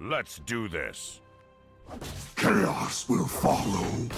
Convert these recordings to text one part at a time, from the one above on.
Let's do this. Chaos will follow.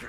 You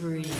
Spree.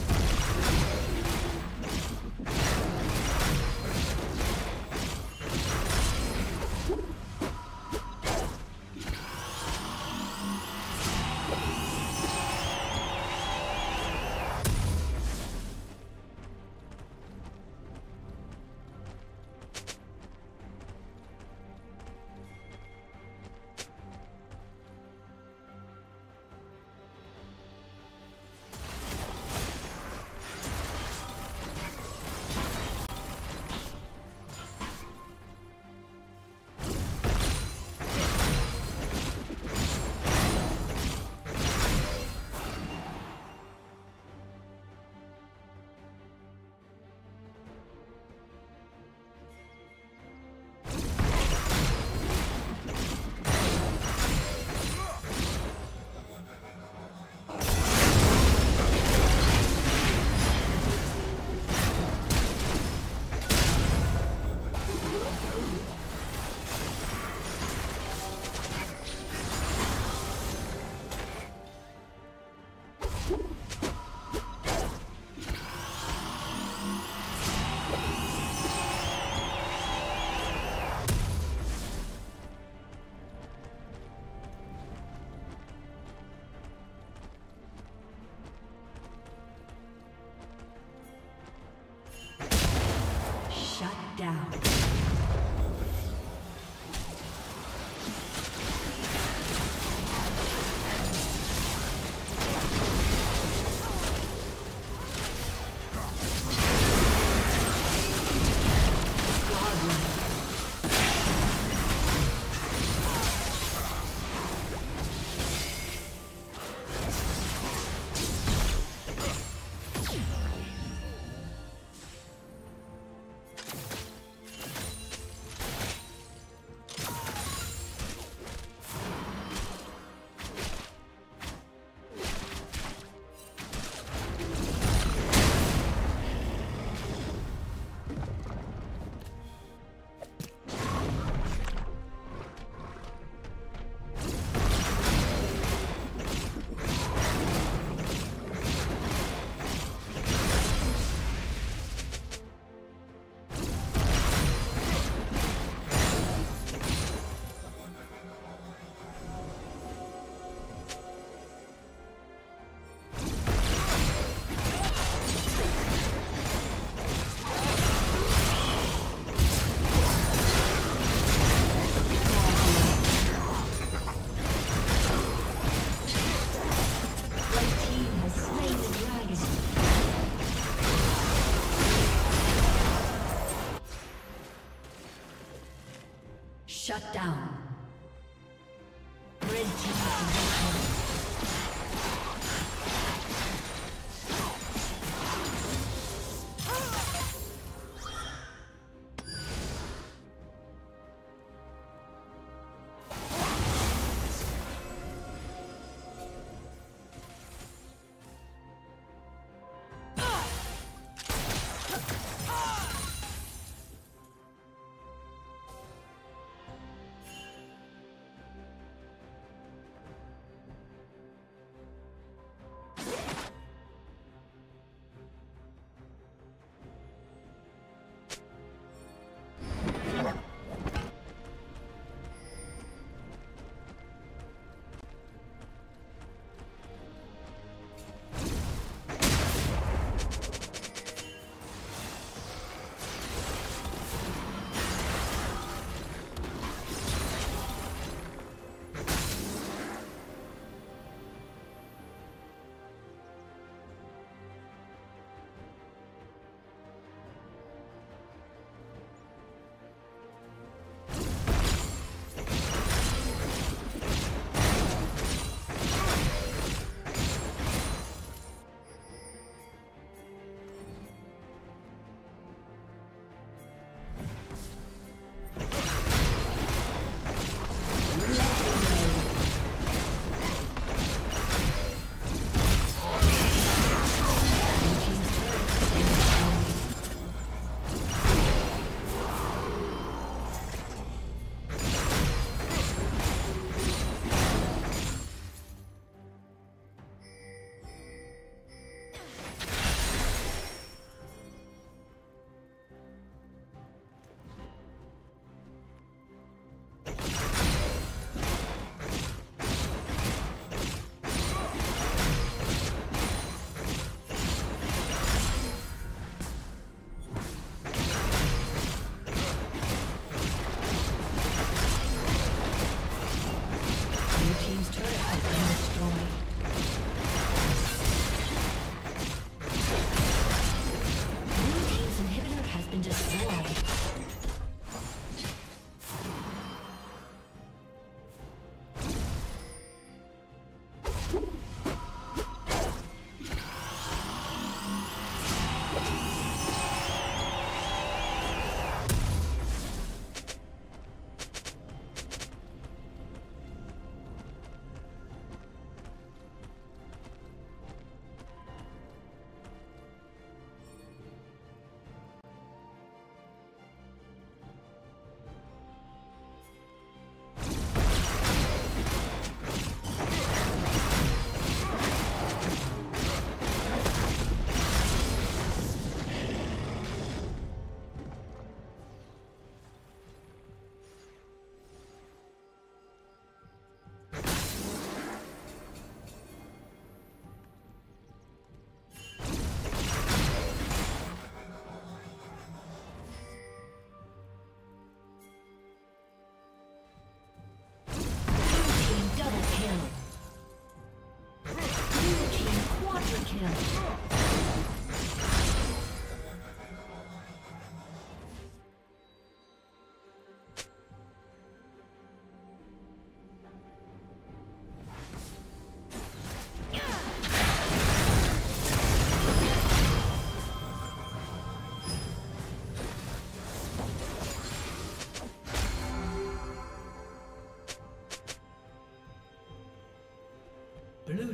Down.